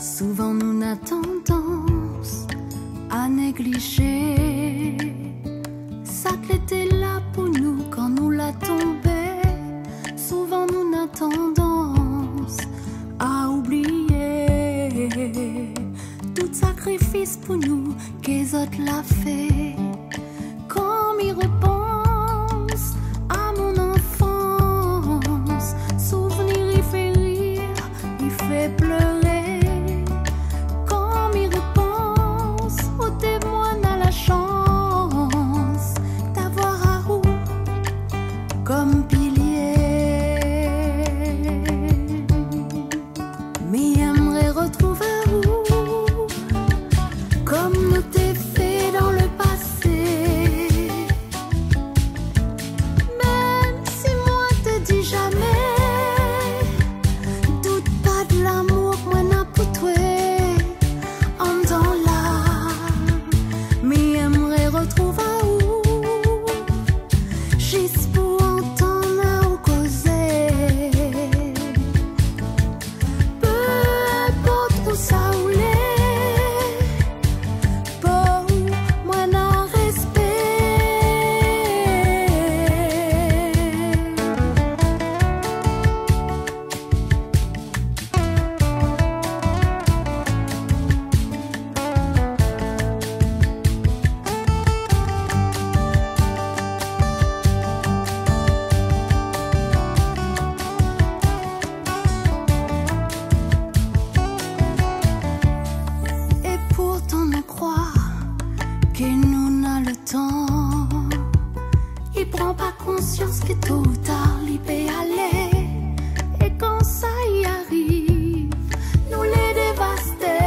Souvent nous n'a tendance à négliger. Saclé était là pour nous quand nous la tombé. Souvent nous n'a tendance à oublier tout sacrifice pour nous qu'elles autres l'a fait. Comme il repart. Comme conscience que tôt ou tard aller. Et quand ça y arrive, nous les dévaster.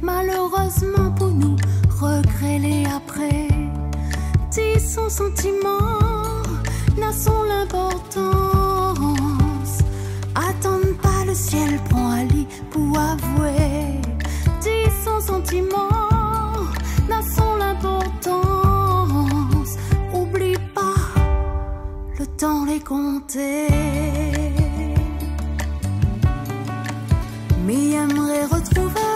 Malheureusement pour nous, regret après. Si son sentiment n'a son l'importance. Attendre pas le ciel à lit pour avouer. Mais aimerait retrouver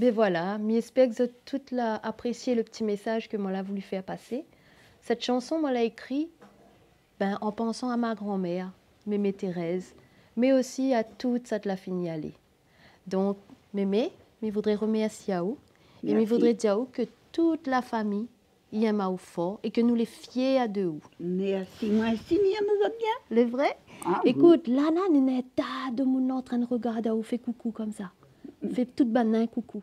Ben voilà, j'espère que vous avez toutes là apprécié le petit message que moi l'a voulu faire passer. Cette chanson, moi l'a écrit ben, en pensant à ma grand-mère, Mémé Thérèse, mais aussi à toute cette la fini aller. Donc, Mémé, je voudrais remercier à vous et je voudrais dire à vous que toute la famille y aime à vous fort et que nous les fiers à deux. Merci, moi aussi, nous va bien? Le vrai? Ah, Écoute, là, là, il y a un tas de monde en train de regarder à vous fait coucou comme ça. Fait toute banane coucou.